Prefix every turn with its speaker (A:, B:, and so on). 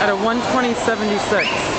A: at a 120.76.